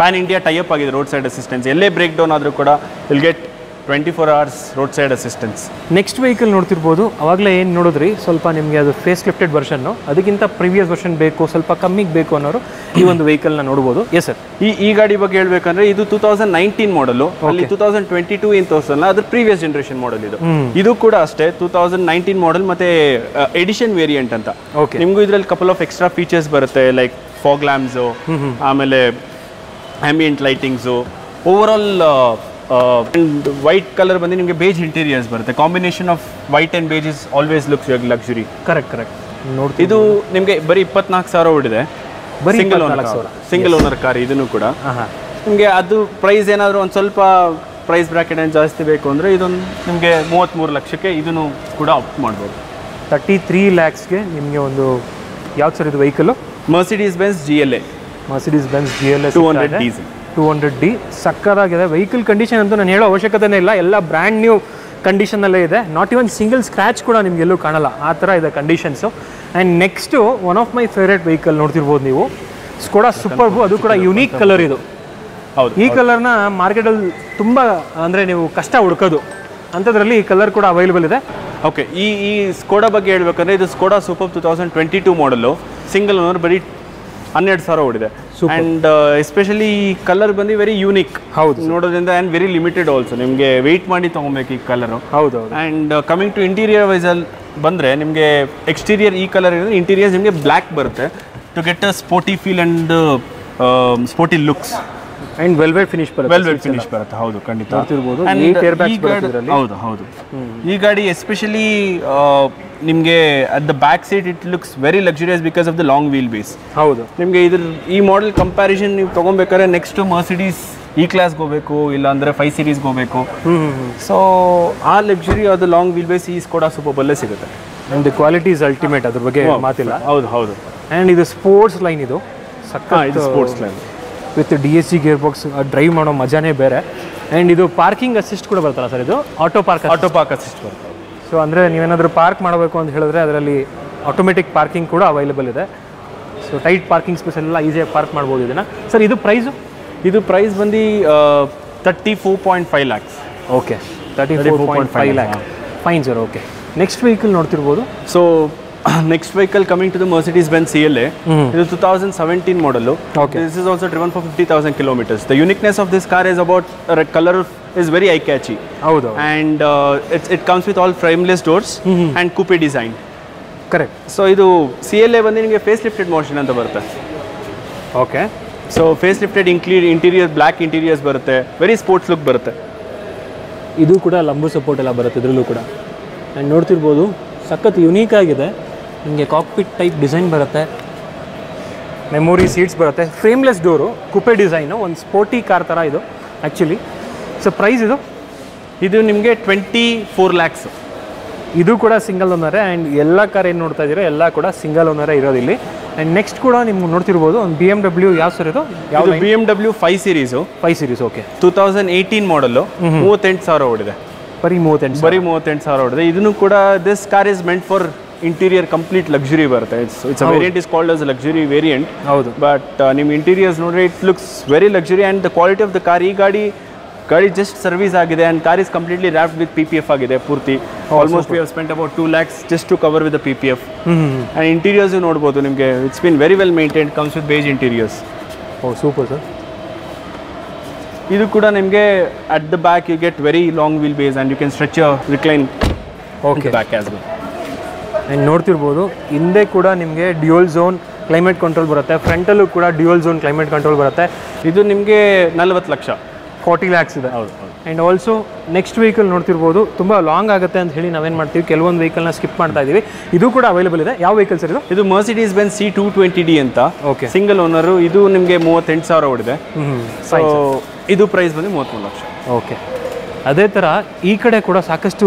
pan India tie up ಆಗಿದೆ ರೋಡ್ ಸೈಡ್ ಅಸಿಸ್ಟೆನ್ಸ್ ಎಲ್ಲೇ ಬ್ರೇಕ್ ಡೌನ್ ಆದರೂ ಕೂಡ will get twenty four hours road side assistance next vehicle ನೋಡ್ತಿರ್ಬೋದು. ಅವಾಗಲೇ ಏನು ನೋಡಿದ್ರಿ? ಸ್ವಲ್ಪ ನಿಮಗೆ ಅದು ಫೇಸ್ ಲಿಫ್ಟೆಡ್ ವರ್ಷನ್ನು ಅದಕ್ಕಿಂತ ಪ್ರೀವಿಯಸ್ ವರ್ಷನ್ ಬೇಕು ಸ್ವಲ್ಪ ಕಮ್ಮಿಗೆ ಬೇಕು ಅನ್ನೋರು ಈ ಒಂದು ವೆಹಿಕಲ್ನ ನೋಡ್ಬೋದು. ಎಸ್ ಸರ್ ಈ ಈ ಗಾಡಿ ಬಗ್ಗೆ ಹೇಳಬೇಕಂದ್ರೆ ಇದು ಟೂ ತೌಸಂಡ್ ನೈನ್ಟೀನ್ ಮಾಡಲು ಅಲ್ಲಿ ಟೂ ತೌಸಂಡ್ ಟ್ವೆಂಟಿ ಟೂ ಏನು ತೋರಿಸಲ್ಲ ಅದು ಪ್ರೀವಿಯಸ್ ಜನರೇಷನ್ ಮಾಡಲ್ ಇದು. ಇದು ಕೂಡ ಅಷ್ಟೇ ಟೂ ತೌಸಂಡ್ ನೈನ್ಟೀನ್ ಮಾಡಲ್ ಮತ್ತೆ ಎಡಿಷನ್ ವೇರಿಯಂಟ್ ಅಂತ. ಓಕೆ ನಿಮಗೂ ಇದರಲ್ಲಿ ಕಪಲ್ ಆಫ್ ಎಕ್ಸ್ಟ್ರಾ ಫೀಚರ್ಸ್ ಬರುತ್ತೆ ಲೈಕ್ ಫಾಗ್ ಲ್ಯಾಂಪ್ಸು ಆಮೇಲೆ ambient lightings over all white colour ಬಂದು ನಿಮಗೆ ಬೇಜ್ ಇಂಟೀರಿಯರ್ಸ್ ಬರುತ್ತೆ. Combination of white and beige is always looks luxury correct correct ನೋಡಿ ಇದು ನಿಮಗೆ ಬರೀ ಇಪ್ಪತ್ನಾಲ್ಕು ಸಾವಿರ ಓಡಿದೆ. ಬರೀ single owner. Single owner car ಇದನ್ನು ಕೂಡ. ನಿಮಗೆ ಅದು ಪ್ರೈಸ್ ಏನಾದರೂ ಒಂದು ಸ್ವಲ್ಪ ಪ್ರೈಸ್ ಬ್ರಾಕೆಟ್ ಏನು ಜಾಸ್ತಿ ಬೇಕು ಅಂದರೆ ಇದೊಂದು ನಿಮಗೆ ಮೂವತ್ತ್ಮೂರು ಲಕ್ಷಕ್ಕೆ ಇದನ್ನು ಕೂಡ ಆಪ್ಟ್ ಮಾಡ್ಬೋದು. ತರ್ಟಿ ತ್ರೀ ಲ್ಯಾಕ್ಸ್ಗೆ ನಿಮಗೆ ಒಂದು ಯಾವ್ದು ಸರ್ ಇದು vehicle Mercedes Benz G L A Mercedes Benz G L A two hundred diesel two hundred D ಸಕ್ಕದಾಗಿದೆ. Vehicle condition ಅಂತೂ ನಾನು ಹೇಳೋ ಅವಶ್ಯಕತೆನೇ ಇಲ್ಲ. ಎಲ್ಲ ಬ್ರ್ಯಾಂಡ್ ನ್ಯೂ ಕಂಡೀಷನಲ್ಲೇ ಇದೆ. ನಾಟ್ ಇವನ್ ಸಿಂಗಲ್ ಸ್ಕ್ರ್ಯಾಚ್ ಕೂಡ ನಿಮ್ಗೆ ಎಲ್ಲೂ ಕಾಣಲ್ಲ. ಆ ಥರ ಇದೆ conditions and next one of my favourite vehicle ನೋಡ್ತಿರ್ಬೋದು ನೀವು. ಸ್ಕೋಡಾ ಸೂಪರ್ಬು ಅದು ಕೂಡ ಯುನೀಕ್ ಕಲರ್ ಇದು. ಹೌದು ಈ ಕಲರ್ನ ಮಾರ್ಕೆಟಲ್ಲಿ ತುಂಬ ಅಂದರೆ ನೀವು ಕಷ್ಟ ಹುಡ್ಕೋದು. ಅಂಥದ್ರಲ್ಲಿ ಈ ಕಲರ್ ಕೂಡ ಅವೈಲೇಬಲ್ ಇದೆ. ಓಕೆ ಈ ಈ ಸ್ಕೋಡಾ ಬಗ್ಗೆ ಹೇಳ್ಬೇಕಂದ್ರೆ ಇದು Skoda Superb two thousand twenty two model single owner ಬರೀ ಹನ್ನೆರಡು ಸಾವಿರ ಓಡಿದೆ. ಆ್ಯಂಡ್ ಎಸ್ಪೆಷಲಿ ಈ ಕಲರ್ ಬಂದು ವೆರಿ ಯೂನಿಕ್ ಹೌದು ನೋಡೋದ್ರಿಂದ ಆ್ಯಂಡ್ ವೆರಿ ಲಿಮಿಟೆಡ್ ಆಲ್ಸೋ ನಿಮಗೆ ವೆಯ್ಟ್ ಮಾಡಿ ತೊಗೊಬೇಕು ಈ ಕಲರು ಹೌದು ಆ್ಯಂಡ್ ಕಮಿಂಗ್ ಟು ಇಂಟೀರಿಯರ್ ವೈಸಲ್ಲಿ ಬಂದರೆ ನಿಮಗೆ ಎಕ್ಸ್ಟೀರಿಯರ್ ಈ ಕಲರ್ ಇರೋದು ಇಂಟೀರಿಯರ್ಸ್ ನಿಮಗೆ ಬ್ಲ್ಯಾಕ್ ಬರುತ್ತೆ. To get a sporty feel and sporty looks and velvet finish ಬರುತ್ತೆ ವೆಲ್ ವೆಲ್ ಫಿನಿಶ್ ಬರುತ್ತೆ ಹೌದು ಖಂಡಿತ. ನೋಡ್ತಿರ್ಬೋದು, ನೀಟ್ ಏರ್ ಬ್ಯಾಗ್ಸ್ ಬರುತ್ತೆ ಇದ್ರಲ್ಲಿ. ಹೌದು ಹೌದು. ಈ ಗಾಡಿ ಎಸ್ಪೆಷಲಿ ನಿಮಗೆ at the back seat it looks very luxurious because of the long wheel base ಹೌದು. ನಿಮಗೆ ಇದ್ರ ಈ ಮಾಡೆಲ್ ಕಂಪ್ಯಾರಿಸನ್ ನೀವು ತೊಗೊಬೇಕಾದ್ರೆ ನೆಕ್ಸ್ಟ್ ಮರ್ಸಿಡೀಸ್ ಈ ಕ್ಲಾಸ್ಗೆ ಹೋಗಬೇಕು ಇಲ್ಲ ಅಂದರೆ ಫೈವ್ ಸೀರೀಸ್ಗೆ ಹೋಗಬೇಕು ಸೊ ಆ ಲಕ್ಸುರಿ ಅದು ಲಾಂಗ್ ವೀಲ್ ಬೇಸ್ ಈ ಸ್ಕೋಡಾ ಸೂಪರ್ಬಲ್ಲೇ ಸಿಗುತ್ತೆ. ಆ್ಯಂಡ್ ಕ್ವಾಲಿಟಿ ಇಸ್ ಅಲ್ಟಿಮೇಟ್ ಅದ್ರ ಬಗ್ಗೆ ಮಾತಿಲ್ಲ. ಹೌದು ಹೌದು. ಆ್ಯಂಡ್ ಇದು ಸ್ಪೋರ್ಟ್ಸ್ ಲೈನ್ ಇದು. ಸಕ್ಕ ಇದು sports line with D S C gear box drive ಮಾಡೋ ಮಜಾನೇ ಬೇರೆ. ಆ್ಯಂಡ್ ಇದು ಪಾರ್ಕಿಂಗ್ ಅಸಿಸ್ಟ್ ಕೂಡ ಬರ್ತಲ್ಲ ಸರ್ ಇದು? Auto park auto park assist ಬರುತ್ತೆ ಸೊ ಅಂದರೆ ನೀವೇನಾದರೂ ಪಾರ್ಕ್ ಮಾಡಬೇಕು ಅಂತ ಹೇಳಿದ್ರೆ ಅದರಲ್ಲಿ ಆಟೋಮೆಟಿಕ್ ಪಾರ್ಕಿಂಗ್ ಕೂಡ ಅವೈಲೇಬಲ್ ಇದೆ. ಸೊ ಟೈಟ್ ಪಾರ್ಕಿಂಗ್ ಸ್ಪೇಸ್ ಎಲ್ಲ ಈಸಿಯಾಗಿ ಪಾರ್ಕ್ ಮಾಡ್ಬೋದು ಇದನ್ನು. ಸರ್ ಇದು ಪ್ರೈಸು ಇದು ಪ್ರೈಸ್ ಬಂದು thirty four point five lakhs okay thirty four point five lakh fine sir okay next vehicle ನೋಡ್ತಿರ್ಬೋದು? So next vehicle coming to the Mercedes Benz C L A ಇದು two thousand seventeen model. This is also driven for fifty thousand kilometres the uniqueness of this car is about colour is very eye catchy ಹೌದು and it's it comes with all frameless doors and coupe design correct so ಇದು ಸಿ ಎಲ್ ಎ ಬಂದು ನಿಮಗೆ ಫೇಸ್ ಲಿಫ್ಟೆಡ್ ಮೋಷನ್ ಅಂತ ಬರುತ್ತೆ. Okay so face lifted included interior black interiors ಬರುತ್ತೆ. ವೆರಿ ಸ್ಪೋರ್ಟ್ಸ್ ಲುಕ್ ಬರುತ್ತೆ. ಇದು ಕೂಡ ಲಂಬು ಸಪೋರ್ಟ್ ಎಲ್ಲ ಬರುತ್ತೆ ಇದರಲ್ಲೂ ಕೂಡ. ಆ್ಯಂಡ್ ನೋಡ್ತಿರ್ಬೋದು ಸಖತ್ ಯುನೀಕ್ ಆಗಿದೆ. ನಿಮಗೆ ಕಾಕ್ಪಿಟ್ ಟೈಪ್ ಡಿಸೈನ್ ಬರುತ್ತೆ. ಮೆಮೊರಿ ಸೀಟ್ಸ್ ಬರುತ್ತೆ. ಫ್ರೇಮ್ಲೆಸ್ ಡೋರು ಕುಪೆ ಡಿಸೈನು ಒಂದು ಸ್ಪೋರ್ಟಿ ಕಾರ್ ಥರ ಇದು ಆ್ಯಕ್ಚುಲಿ ಸೊ ಪ್ರೈಸ್ ಇದು ಇದು ನಿಮಗೆ ಟ್ವೆಂಟಿ ಫೋರ್ ಲ್ಯಾಕ್ಸ್ ಇದು ಕೂಡ ಸಿಂಗಲ್ ಓನರೇ ಆ್ಯಂಡ್ ಎಲ್ಲ ಕಾರ್ ಏನು ನೋಡ್ತಾ ಇದ್ದೀರೋ ಎಲ್ಲ ಕೂಡ ಸಿಂಗಲ್ ಓನರೇ ಇರೋದಿಲ್ಲಿ ಆ್ಯಂಡ್ ನೆಕ್ಸ್ಟ್ ಕೂಡ ನಿಮ್ಗೆ ನೋಡ್ತಿರ್ಬೋದು ಒಂದು ಬಿ ಎಂ ಡಬ್ಲ್ಯೂ ಯಾವ ಸರ್ ಇದು? ಯಾವ ಯಾವುದು B M W five series five series okay two thousand eighteen model ಮೂವತ್ತೆಂಟು ಸಾವಿರ ಓಡಿದೆ. ಬರೀ ಮೂವತ್ತೆಂಟು ಬರೀ ಮೂವತ್ತೆಂಟು ಸಾವಿರ ಓಡಿದೆ. ಇದನ್ನು ಕೂಡ this car is meant for interior complete luxury ಬರುತ್ತೆ. It's it's variant is called as luxury variant ಹೌದು. ಬಟ್ ನಿಮ್ಮ ಇಂಟೀರಿಯರ್ಸ್ ನೋಡಿದ್ರೆ it looks very luxury and the quality of the car ಈ ಗಾಡಿ ಗಾಡಿ ಜಸ್ಟ್ ಸರ್ವಿಸ್ ಆಗಿದೆ and car is completely wrap with P P F ಆಗಿದೆ ಪೂರ್ತಿ. Almost we have spent about two lakhs just to cover with P P F and interiors ನೋಡ್ಬೋದು ನಿಮಗೆ it's been very well maintain comes with beige interiors oh super sir ಇದು ಕೂಡ ನಿಮಗೆ at the back you get very long wheel base and you can stretch recline okay back as well and ನೋಡ್ತಿರ್ಬೋದು ಹಿಂದೆ ಕೂಡ ನಿಮಗೆ ಡ್ಯೂಯಲ್ ಝೋನ್ ಕ್ಲೈಮೇಟ್ ಕಂಟ್ರೋಲ್ ಬರುತ್ತೆ. ಫ್ರಂಟಲ್ಲೂ ಕೂಡ ಡ್ಯೂಯಲ್ ಝೋನ್ ಕ್ಲೈಮೇಟ್ ಕಂಟ್ರೋಲ್ ಬರುತ್ತೆ. ಇದು ನಿಮಗೆ ನಲ್ವತ್ತು ಲಕ್ಷ. ಫಾರ್ಟಿ ಲ್ಯಾಕ್ಸ್ ಇದೆ. ಹೌದು ಹೌದು. ಆ್ಯಂಡ್ ಆಲ್ಸೋ ನೆಕ್ಸ್ಟ್ ವೆಹಿಕಲ್ ನೋಡ್ತಿರ್ಬೋದು ತುಂಬ ಲಾಂಗ್ ಆಗುತ್ತೆ ಅಂತ ಹೇಳಿ ನಾವೇನು ಮಾಡ್ತೀವಿ ಕೆಲವೊಂದು ವೆಹಿಕಲ್ನ ಸ್ಕಿಪ್ ಮಾಡ್ತಾ ಇದ್ದೀವಿ ಇದು ಕೂಡ ಅವೈಲೇಬಲ್ ಇದೆ. ಯಾವ ವೆಹಿಕಲ್ ಸರ್ ಇದು? ಇದು Mercedes Benz C two twenty D ಅಂತ. ಓಕೆ ಸಿಂಗಲ್ ಓನರು ಇದು ನಿಮಗೆ ಮೂವತ್ತೆಂಟು ಸಾವಿರ ಹೊಡಿದೆ ಹ್ಞೂ ಸೊ ಇದು ಪ್ರೈಸ್ ಬಂದು ಮೂವತ್ತ್ಮೂರು ಲಕ್ಷ. ಓಕೆ ಅದೇ ಥರ ಈ ಕಡೆ ಕೂಡ ಸಾಕಷ್ಟು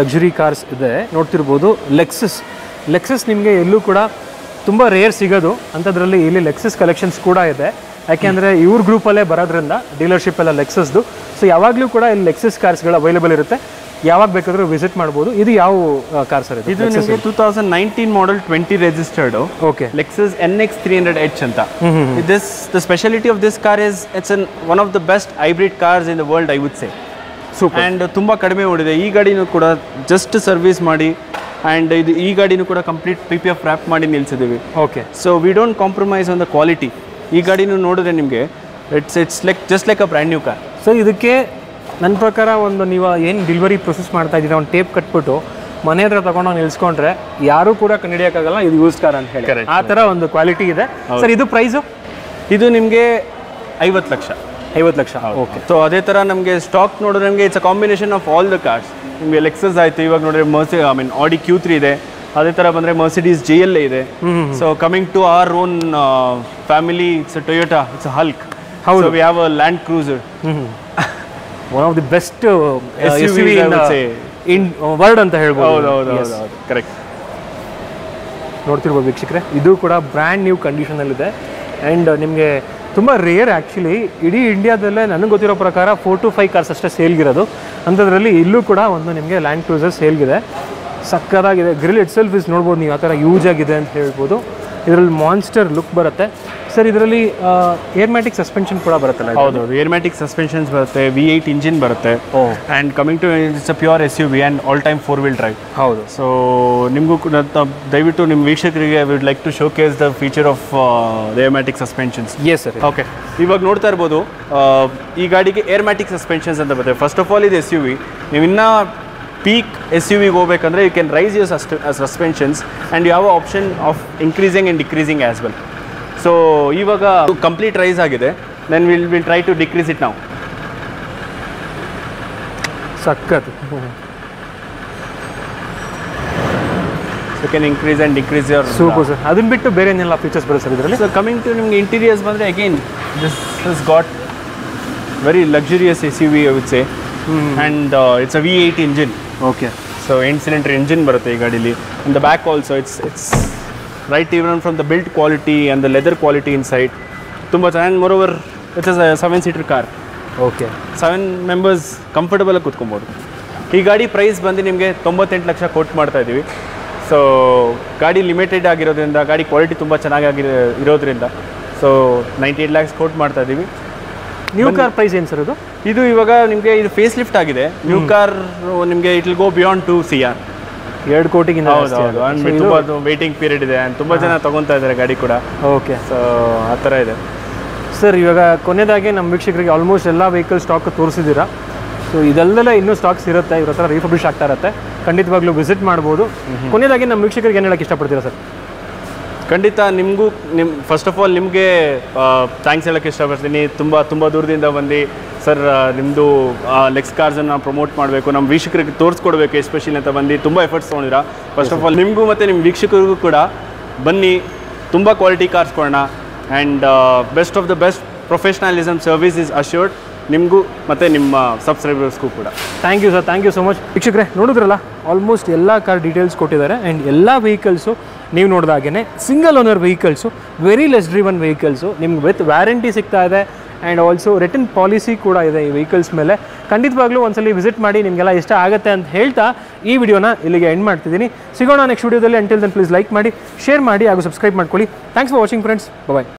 ಲಕ್ಸುರಿ ಕಾರ್ಸ್ ಇದೆ. ನೋಡ್ತಿರ್ಬೋದು ಲೆಕ್ಸಸ್ ಲೆಕ್ಸಸ್ ನಿಮಗೆ ಎಲ್ಲೂ ಕೂಡ ತುಂಬ ರೇರ್ ಸಿಗೋದು. ಅಂಥದ್ರಲ್ಲಿ ಇಲ್ಲಿ ಲೆಕ್ಸಸ್ ಕಲೆಕ್ಷನ್ಸ್ ಕೂಡ ಇದೆ. ಯಾಕೆಂದರೆ ಇವ್ರ ಗ್ರೂಪಲ್ಲೇ ಬರೋದ್ರಿಂದ ಡೀಲರ್ಶಿಪ್ ಎಲ್ಲ ಲೆಕ್ಸಸ್ದು ಸೊ ಯಾವಾಗಲೂ ಕೂಡ ಇಲ್ಲಿ ಲೆಕ್ಸಸ್ ಕಾರ್ಸ್ಗಳು ಅವೈಲೇಬಲ್ ಇರುತ್ತೆ. ಯಾವಾಗ ಬೇಕಾದರೂ ವಿಸಿಟ್ ಮಾಡ್ಬೋದು. ಇದು ಯಾವ ಕಾರ್ ಸರ್ ಇದು? ನಿಮಗೆ two thousand nineteen model twenty registered okay Lexus N X three hundred H ಅಂತ. This the speciality of this car is it's one of the best hybrid cars in the world I would say super and ತುಂಬ ಕಡಿಮೆ ಓಡಿದೆ. ಈ ಗಾಡಿನೂ ಕೂಡ ಜಸ್ಟ್ ಸರ್ವಿಸ್ ಮಾಡಿ ಆ್ಯಂಡ್ ಇದು ಈ ಗಾಡಿನೂ ಕೂಡ complete P P F wrap ಮಾಡಿ ನಿಲ್ಸಿದ್ದೀವಿ. Okay so we don't compromise on the quality ಈ ಗಾಡಿನೂ ನೋಡಿದ್ರೆ ನಿಮಗೆ it's it's like just like a brand new car so ಇದಕ್ಕೆ ನನ್ನ ಪ್ರಕಾರ ಒಂದು ನೀವು ಏನು ಡೆಲಿವರಿ ಪ್ರೊಸೆಸ್ ಮಾಡ್ತಾ ಇದ್ದೀರಾ ಒಂದು ಟೇಪ್ ಕಟ್ಬಿಟ್ಟು ಮನೆ ಹತ್ರ ತಗೊಂಡೋಗಿ ನಿಲ್ಸ್ಕೊಂಡ್ರೆ ಯಾರೂ ಕೂಡ ಕಂಡಿಡಿಯೋಕ್ಕಾಗಲ್ಲ ಇದು ಯೂಸ್ ಕಾರ್ ಅಂತ ಹೇಳಿ. ಆ ಥರ ಒಂದು ಕ್ವಾಲಿಟಿ ಇದೆ. ಸರ್ ಇದು ಪ್ರೈಸು ಇದು ನಿಮಗೆ ಐವತ್ತು ಲಕ್ಷ. ಐವತ್ತು ಲಕ್ಷ. ಓಕೆ ಸೊ ಅದೇ ಥರ ನಮಗೆ ಸ್ಟಾಕ್ ನೋಡಿದ್ರೆ ನಮಗೆ it's a combination of all the cars ನಿಮಗೆ ಲೆಕ್ಸಸ್ ಆಯಿತು ಇವಾಗ ನೋಡಿದ್ರೆ ಮರ್ಸಿ ಐ ಮೀನ್ ಆಡಿ ಕ್ಯೂ ತ್ರೀ ಇದೆ. ಅದೇ ಥರ ಬಂದರೆ ಮರ್ಸಿಡೀಸ್ ಜಿ ಎಲ್ ಇದೆ. So coming to our own family it's a Toyota it's a hulk ಹೌದು. We have a Land Cruiser one of the best. In world ಅಂತ ಹೇಳ್ಬೋದು. ಹೌದು ಹೌದು ಹೌದು ಹೌದು. ಕರೆಕ್ಟ್ ನೋಡ್ತಿರ್ಬೋದು ವೀಕ್ಷಕರೇ. ಇದು ಕೂಡ ಬ್ರ್ಯಾಂಡ್ ನ್ಯೂ ಕಂಡೀಷನಲ್ಲಿದೆ ಆ್ಯಂಡ್ ನಿಮಗೆ ತುಂಬ ರೇರ್ ಆ್ಯಕ್ಚುಲಿ ಇಡೀ ಇಂಡಿಯಾದಲ್ಲೇ ನನಗೆ ಗೊತ್ತಿರೋ ಪ್ರಕಾರ ಫೋರ್ ಟು ಫೈವ್ ಕಾರ್ಸ್ ಅಷ್ಟೇ ಸೇಲ್ಗಿರೋದು ಅಂಥದ್ರಲ್ಲಿ ಇಲ್ಲೂ ಕೂಡ ಒಂದು ನಿಮಗೆ ಲ್ಯಾಂಡ್ ಕ್ರೂಸರ್ ಸೇಲ್ಗಿದೆ ಸಕ್ಕದಾಗಿದೆ. ಗ್ರಿಲ್ ಇಟ್ಸೆಲ್ಫ್ ಇಸ್ ನೋಡ್ಬೋದು ನೀವು ಆ ಥರ ಯೂಸ್ ಆಗಿದೆ ಅಂತ ಹೇಳ್ಬೋದು. ಇದರಲ್ಲಿ ಮಾನ್ಸ್ಟರ್ ಲುಕ್ ಬರುತ್ತೆ. ಸರ್ ಇದರಲ್ಲಿ ಏರ್ಮ್ಯಾಟಿಕ್ ಸಸ್ಪೆನ್ಷನ್ ಕೂಡ ಬರುತ್ತಲ್ಲ? ಹೌದು ಏರ್ಮ್ಯಾಟಿಕ್ ಸಸ್ಪೆನ್ಷನ್ಸ್ ಬರುತ್ತೆ ವಿ ಏಯ್ಟ್ ಇಂಜಿನ್ ಬರುತ್ತೆ. ಓ. And coming to it's a pure S U V and all time four wheel drive ಹೌದು. ಸೊ ನಿಮಗೂ ಕೂಡ ದಯವಿಟ್ಟು ನಿಮ್ಮ ವೀಕ್ಷಕರಿಗೆ would like to showcase the feature of airmatic suspensions yes sir okay ಇವಾಗ ನೋಡ್ತಾ ಇರ್ಬೋದು ಈ ಗಾಡಿಗೆ ಏರ್ಮ್ಯಾಟಿಕ್ ಸಸ್ಪೆನ್ಷನ್ಸ್ ಅಂತ ಬರುತ್ತೆ. ಫಸ್ಟ್ ಆಫ್ ಆಲ್ ಇದು ಎಸ್ ಯು ವಿ ನೀವು ಇನ್ನೂ ಪೀಕ್ ಎಸ್ ಯು ವಿಗೆ ಹೋಗ್ಬೇಕಂದ್ರೆ you can raise your suspensions and you have option of increasing and decreasing as well so ಇವಾಗ ಕಂಪ್ಲೀಟ್ ರೈಸ್ ಆಗಿದೆ. Then will will try to decrease it ನಾವು ಸಖತ್. You can increase and decrease your super sir. ಅದನ್ನ ಬಿಟ್ಟು ಬೇರೆ ಏನೆಲ್ಲ ಫೀಚರ್ಸ್ ಬರುತ್ತೆ ಸರ್ ಇದರಲ್ಲಿ? ಸೊ ಕಮಿಂಗ್ ಟು ನಿಮ್ಗೆ ಇಂಟೀರಿಯರ್ಸ್ ಬಂದರೆ again this is got very luxurious S U V I would say and it's a V eight engine okay so ಎಂಟು ಸಿಲಿಂಡರ್ ಇಂಜಿನ್ ಬರುತ್ತೆ ಈ ಗಾಡೀಲಿ. In the back also it's it's right even from the built quality and the leather quality inside ತುಂಬ ಚೆನ್ನಾಗಿ moreover it's a seven seater car okay seven members ಕಂಫರ್ಟಬಲಾಗಿ ಕೂತ್ಕೊಬೋದು. ಈ ಗಾಡಿ ಪ್ರೈಸ್ ಬಂದು ನಿಮಗೆ ತೊಂಬತ್ತೆಂಟು ಲಕ್ಷ ಕೊಟ್ಟು ಮಾಡ್ತಾ ಇದ್ದೀವಿ ಸೊ ಗಾಡಿ ಲಿಮಿಟೆಡ್ ಆಗಿರೋದ್ರಿಂದ ಗಾಡಿ ಕ್ವಾಲಿಟಿ ತುಂಬ ಚೆನ್ನಾಗಿ ಇರೋದ್ರಿಂದ so ninety eight lakhs quote ಮಾಡ್ತಾ ಇದ್ದೀವಿ ನ್ಯೂ ಕಾರ್ ಪ್ರೈಸ್ ಏನು ಸರ್ ಇದು ಇದು ಇವಾಗ ನಿಮಗೆ ಇದು ಫೇಸ್ ಲಿಫ್ಟ್ ಆಗಿದೆ ನ್ಯೂ ಕಾರ್ ನಿಮಗೆ it will go beyond two C R ಎರಡು ಕೋಟಿಗಿಂತ ತುಂಬ ವೇಟಿಂಗ್ ಪೀರಿಯಡ್ ಇದೆ. ಆ್ಯಂಡ್ ತುಂಬ ಜನ ತೊಗೊತಾ ಇದ್ದಾರೆ ಗಾಡಿ ಕೂಡ. ಓಕೆ ಸೊ ಆ ಥರ ಇದೆ. ಸರ್ ಇವಾಗ ಕೊನೆಯದಾಗಿ ನಮ್ಮ ವೀಕ್ಷಕರಿಗೆ ಆಲ್ಮೋಸ್ಟ್ ಎಲ್ಲ ವೆಹಿಕಲ್ ಸ್ಟಾಕ್ ತೋರಿಸಿದ್ದೀರಾ? ಸೊ ಇದೆಲ್ಲ ಇನ್ನೂ ಸ್ಟಾಕ್ಸ್ ಇರುತ್ತೆ. ಇವ್ರ ಹತ್ರ ರೀಫಬ್ಲಿಷ್ ಆಗ್ತಾ ಇರುತ್ತೆ. ಖಂಡಿತವಾಗ್ಲೂ ವಿಸಿಟ್ ಮಾಡ್ಬೋದು. ಕೊನೆಯದಾಗಿ ನಮ್ಮ ವೀಕ್ಷಕರಿಗೆ ಏನು ಹೇಳಕ್ಕೆ ಇಷ್ಟಪಡ್ತೀರಾ ಸರ್ ಖಂಡಿತ ನಿಮಗೂ ನಿಮ್ಮ ಫಸ್ಟ್ ಆಫ್ ಆಲ್ ನಿಮಗೆ ಥ್ಯಾಂಕ್ಸ್ ಹೇಳೋಕ್ಕೆ ಇಷ್ಟಪಡ್ತೀನಿ. ತುಂಬ ತುಂಬ ದೂರದಿಂದ ಬಂದು. ಸರ್ ನಿಮ್ಮದು ಲೆಕ್ಸ್ ಕಾರ್ಸನ್ನು ಪ್ರಮೋಟ್ ಮಾಡಬೇಕು. ನಮ್ಮ ವೀಕ್ಷಕರಿಗೆ ತೋರಿಸ್ಕೊಡ್ಬೇಕು ಎಸ್ಪೆಷಲಿ ಅಂತ ಬಂದು. ತುಂಬ ಎಫರ್ಟ್ಸ್ ತೊಗೊಂಡಿರಾ. ಫಸ್ಟ್ ಆಫ್ ಆಲ್ ನಿಮಗೂ ಮತ್ತು ನಿಮ್ಮ ವೀಕ್ಷಕರಿಗೂ ಕೂಡ ಬನ್ನಿ. ತುಂಬ ಕ್ವಾಲಿಟಿ ಕಾರ್ಸ್ ಕೊಡೋಣ. And best of the best professionalism service is assured ನಿಮಗೂ ಮತ್ತು ನಿಮ್ಮ ಸಬ್ಸ್ಕ್ರೈಬರ್ಸ್ಗೂ ಕೂಡ. Thank you sir thank you so much ವೀಕ್ಷಕರೇ, ನೋಡಿದ್ರಲ್ಲ? ಆಲ್ಮೋಸ್ಟ್ ಎಲ್ಲ ಕಾರ್ ಡೀಟೇಲ್ಸ್ ಕೊಟ್ಟಿದ್ದಾರೆ. ಆ್ಯಂಡ್ ಎಲ್ಲ ವೆಹಿಕಲ್ಸು ನೀವು ನೋಡಿದಾಗೆ single owner vehicles very less driven vehicles ನಿಮ್ಗೆ ವಿತ್ ವ್ಯಾರಂಟಿ ಸಿಗ್ತಾ ಇದೆ ಆ್ಯಂಡ್ ಆಲ್ಸೋ ರಿಟರ್ನ್ ಪಾಲಿಸಿ ಕೂಡ ಇದೆ ಈ ವೆಹಿಕಲ್ಸ್ ಮೇಲೆ. ಖಂಡಿತವಾಗ್ಲೂ ಒಂದ್ಸಲಿ ವಿಸಿಟ್ ಮಾಡಿ, ನಿಮಗೆಲ್ಲ ಇಷ್ಟ ಆಗುತ್ತೆ ಅಂತ ಹೇಳ್ತಾ ಈ ವಿಡಿಯೋನ ಇಲ್ಲಿಗೆ ಎಂಡ್ ಮಾಡ್ತಿದ್ದೀನಿ. ಸಿಗೋಣ ನೆಕ್ಸ್ಟ್ ವಿಡಿಯೋದಲ್ಲಿ ಅಂಟಿಲ್ ದನ್ ಪ್ಲೀಸ್ ಲೈಕ್ ಮಾಡಿ ಶೇರ್ ಮಾಡಿ ಹಾಗೂ ಸಬ್ಸ್ಕ್ರೈಬ್ ಮಾಡ್ಕೊಳ್ಳಿ. Thanks for watching friends bye